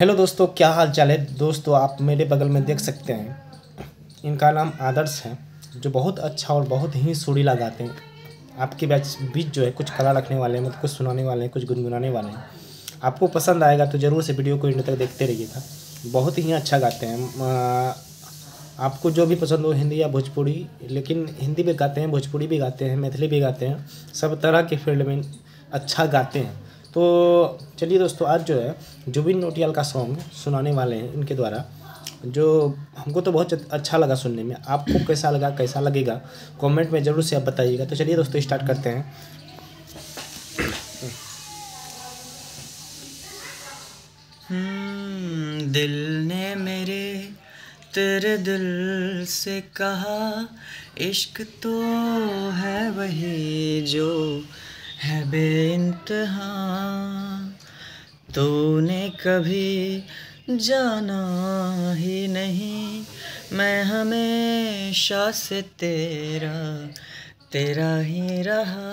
Hello दोस्तों, क्या हाल चाल है? दोस्तों, आप मेरे बगल में देख सकते हैं। इनका नाम आदर्श है, जो बहुत अच्छा और बहुत ही सुरीला गाते हैं। आपके बैच बीच जो है, कुछ कला रखने वाले हैं मतलब कुछ सुनाने वाले हैं, कुछ गुनगुनाने वाले हैं। आपको पसंद आएगा तो ज़रूर से वीडियो को इंड तक देखते रहिएगा। बहुत ही अच्छा गाते हैं। आपको जो भी पसंद हो, हिंदी या भोजपुरी, लेकिन हिंदी भी गाते हैं, भोजपुरी भी गाते हैं, मैथिली भी गाते हैं, सब तरह के फ़ील्ड में अच्छा गाते हैं। तो चलिए दोस्तों आज जो है जुबिन नोटियाल का सॉन्ग सुनाने वाले हैं इनके द्वारा जो हमको तो बहुत अच्छा लगा सुनने में। आपको कैसा लगा कैसा लगेगा कमेंट में ज़रूर से आप बताइएगा। तो चलिए दोस्तों स्टार्ट करते हैं। हम्म, दिल ने मेरे तेरे दिल से कहा इश्क तो है वही जो है बेइंतहा। तूने कभी जाना ही नहीं, मैं हमेशा से तेरा तेरा ही रहा।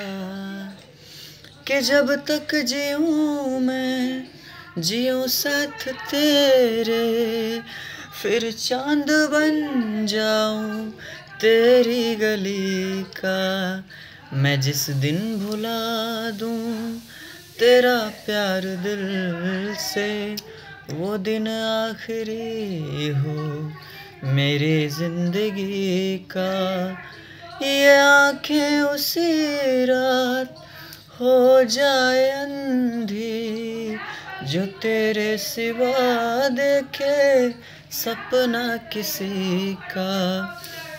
कि जब तक जीऊँ मैं, जियो साथ तेरे, फिर चाँद बन जाऊँ तेरी गली का। मैं जिस दिन भुला दूँ तेरा प्यार दिल से, वो दिन आखिरी हो मेरी ज़िंदगी का। ये आँखें उसी रात हो जाए अंधी, जो तेरे सिवा देखे सपना किसी का।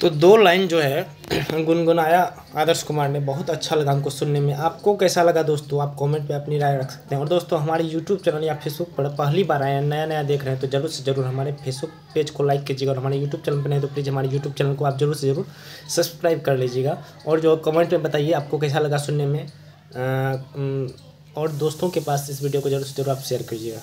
तो दो लाइन जो है, गुनगुनाया आदर्श कुमार ने, बहुत अच्छा लगा हमको सुनने में। आपको कैसा लगा दोस्तों? आप कमेंट पे अपनी राय रख सकते हैं। और दोस्तों, हमारे यूट्यूब चैनल या फेसबुक पर पहली बार आए हैं नया नया देख रहे हैं तो ज़रूर से ज़रूर हमारे फेसबुक पेज को लाइक कीजिएगा। और हमारे यूट्यूब चैनल पर नहीं तो प्लीज़ हमारे यूट्यूब चैनल को आप ज़रूर से ज़रूर सब्सक्राइब कर लीजिएगा। और जो कमेंट में बताइए, आपको कैसा लगा सुनने में? और दोस्तों के पास इस वीडियो को ज़रूर से ज़रूर आप शेयर कीजिएगा।